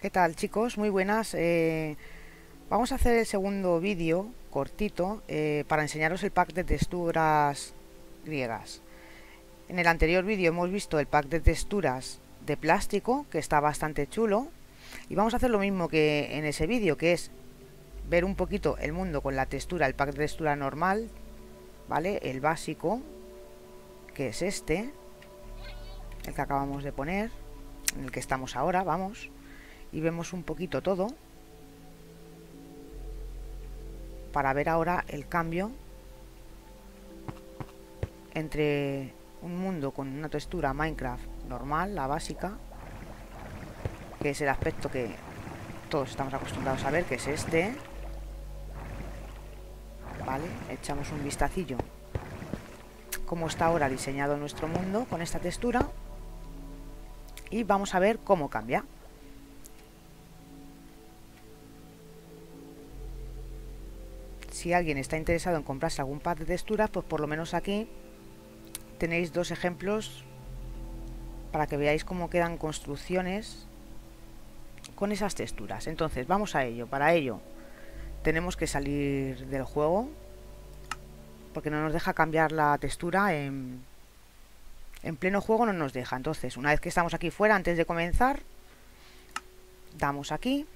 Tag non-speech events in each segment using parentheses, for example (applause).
¿Qué tal chicos? Muy buenas. Eh, vamos a hacer el segundo vídeo cortito eh, para enseñaros el pack de texturas griegas. En el anterior vídeo hemos visto el pack de texturas de plástico, que está bastante chulo. Y vamos a hacer lo mismo que en ese vídeo, que es ver un poquito el mundo con la textura, el pack de textura normal, ¿vale? El básico, que es este, el que acabamos de poner, en el que estamos ahora, vamos y vemos un poquito todo para ver ahora el cambio entre un mundo con una textura Minecraft normal, la básica, que es el aspecto que todos estamos acostumbrados a ver, que es este. Vale, echamos un vistacillo cómo está ahora diseñado nuestro mundo con esta textura y vamos a ver cómo cambia. Si alguien está interesado en comprarse algún pack de texturas, pues por lo menos aquí tenéis dos ejemplos para que veáis cómo quedan construcciones con esas texturas. Entonces, vamos a ello. Para ello, tenemos que salir del juego porque no nos deja cambiar la textura en, en pleno juego no nos deja. Entonces, una vez que estamos aquí fuera, antes de comenzar, damos aquí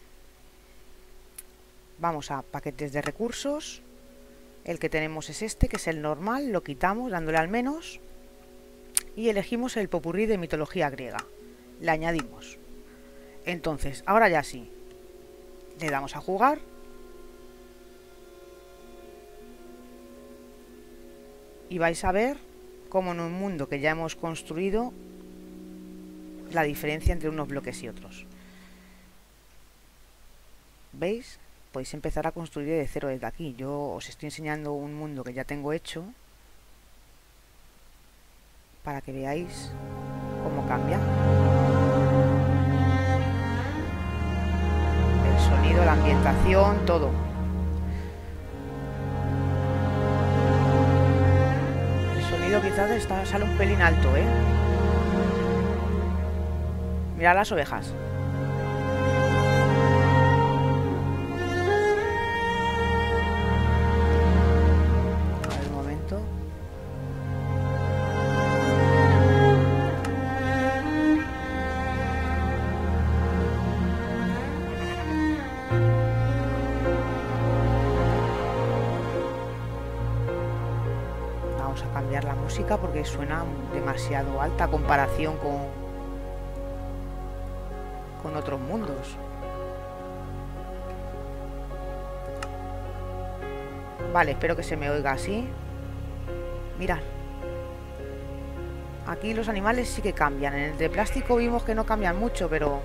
Vamos a paquetes de recursos. El que tenemos es este, que es el normal. Lo quitamos dándole al menos. Y elegimos el popurrí de mitología griega. Le añadimos. Entonces, ahora ya sí. Le damos a jugar. Y vais a ver cómo en un mundo que ya hemos construido la diferencia entre unos bloques y otros. ¿Veis? Podéis empezar a construir de cero desde aquí. Yo os estoy enseñando un mundo que ya tengo hecho para que veáis cómo cambia. El sonido, la ambientación, todo. El sonido quizás está, sale un pelín alto, ¿eh? Mirad las ovejas. Porque suena demasiado alta comparación con, con otros mundos. Vale, espero que se me oiga así. Mirad. Aquí los animales sí que cambian. En el de plástico vimos que no cambian mucho, pero...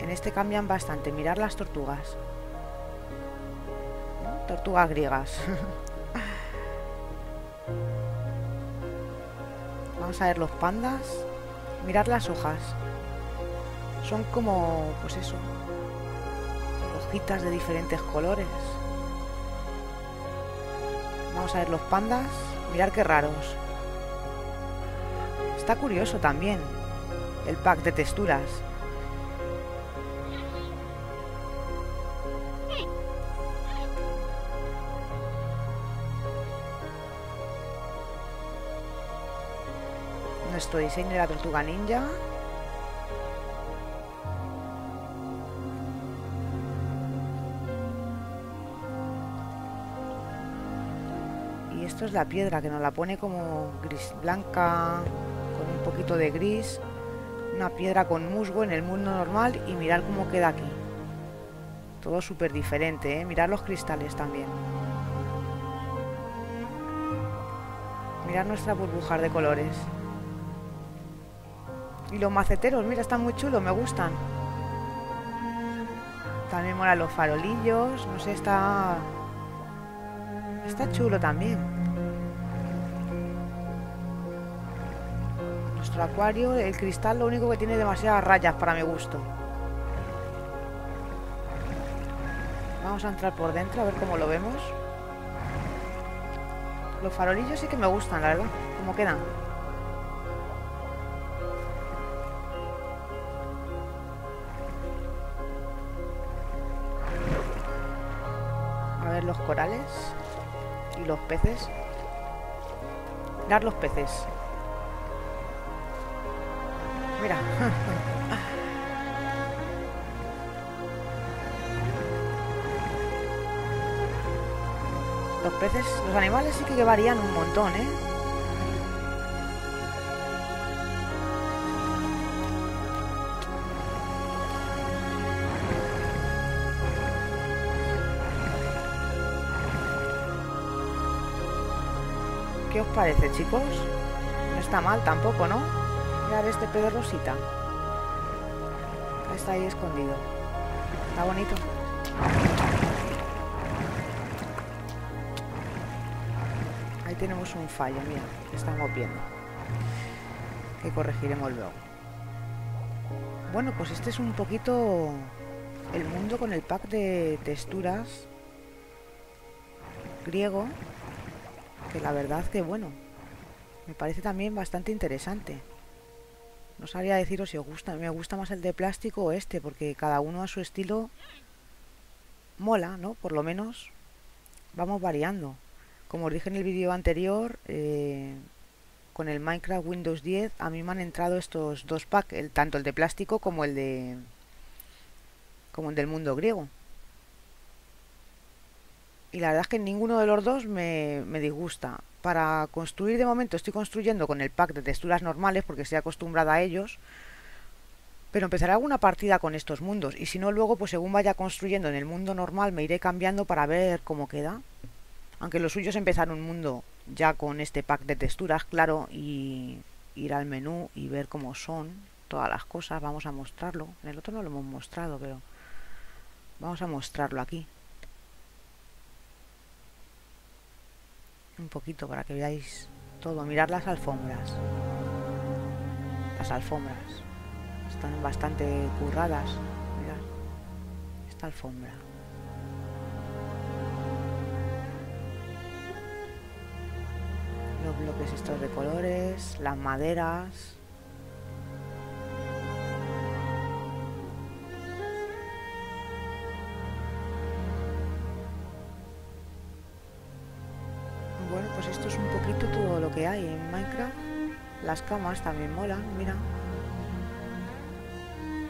En este cambian bastante. Mirad las tortugas. Tortugas griegas. (laughs) Vamos a ver los pandas. Mirad las hojas. Son como, pues eso, hojitas de diferentes colores. Vamos a ver los pandas. Mirad qué raros. Está curioso también el pack de texturas. Nuestro diseño de la tortuga ninja. Y esto es la piedra que nos la pone como gris blanca, con un poquito de gris. Una piedra con musgo en el mundo normal y mirar cómo queda aquí. Todo súper diferente, ¿eh? Mirad los cristales también. Mirad nuestra burbujas de colores. Y los maceteros, mira, están muy chulos, me gustan. También mola los farolillos, no sé, está... Está chulo también. Nuestro acuario, el cristal lo único que tiene demasiadas rayas para mi gusto. Vamos a entrar por dentro a ver cómo lo vemos. Los farolillos sí que me gustan, la verdad. ¿Cómo quedan? Ver los corales y los peces. Mirad los peces. Mira. (laughs) los peces, los animales sí que varían un montón, ¿eh? ¿Qué os parece, chicos? No está mal tampoco, ¿no? Mirad este pedo rosita. Está ahí escondido. Está bonito. Ahí tenemos un fallo, mira, estamos viendo. Que corregiremos luego. Bueno, pues este es un poquito el mundo con el pack de texturas griego que la verdad que bueno, me parece también bastante interesante. No sabría deciros si os gusta, me gusta más el de plástico o este, porque cada uno a su estilo mola, ¿no? Por lo menos vamos variando. Como os dije en el vídeo anterior, eh, con el Minecraft Windows 10 a mí me han entrado estos dos packs, el, tanto el de plástico como el de como el del mundo griego y la verdad es que ninguno de los dos me, disgusta. Para construir de momento estoy construyendo con el pack de texturas normales porque estoy acostumbrada a ellos. Pero empezaré alguna partida con estos mundos y si no luego pues según vaya construyendo en el mundo normal me iré cambiando para ver cómo queda. Aunque lo suyo es empezar un mundo ya con este pack de texturas, claro, y ir al menú y ver cómo son todas las cosas. Vamos a mostrarlo. En el otro no lo hemos mostrado, pero vamos a mostrarlo aquí. Un poquito para que veáis todo. Mirad las alfombras. Las alfombras. Están bastante curradas. Mirad. Esta alfombra. Los bloques estos de colores. Las maderas. Que hay en Minecraft. Las camas también molan, mira.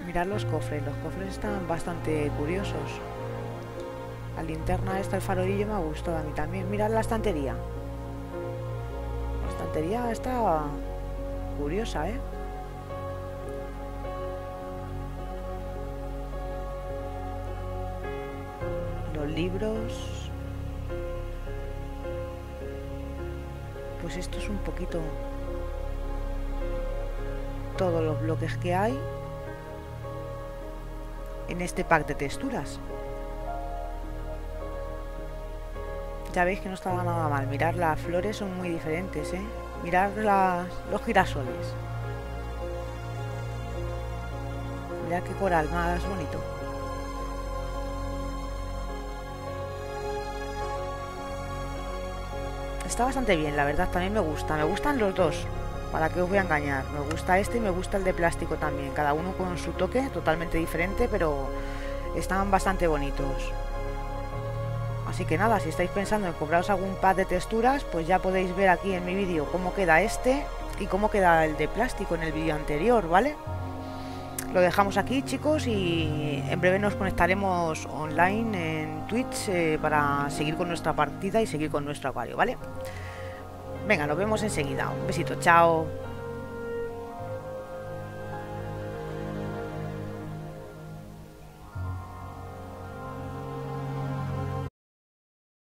Mirad los cofres, los cofres están bastante curiosos. La linterna esta, el farolillo me ha gustado a mí también. Mirad la estantería. La estantería está curiosa, ¿eh? Los libros... pues esto es un poquito todos los bloques que hay en este pack de texturas. Ya veis que no estaba nada mal. Mirar las flores son muy diferentes, ¿eh? Mirar los girasoles. Mirad qué coral más bonito. Está bastante bien, la verdad, también me gusta. Me gustan los dos, para que os voy a engañar. Me gusta este y me gusta el de plástico también. Cada uno con su toque, totalmente diferente, pero están bastante bonitos. Así que nada, si estáis pensando en compraros algún pad de texturas, pues ya podéis ver aquí en mi vídeo cómo queda este y cómo queda el de plástico en el vídeo anterior, ¿vale? Lo dejamos aquí, chicos, y en breve nos conectaremos online en Twitch eh, para seguir con nuestra partida y seguir con nuestro acuario, ¿vale? Venga, nos vemos enseguida. Un besito, chao.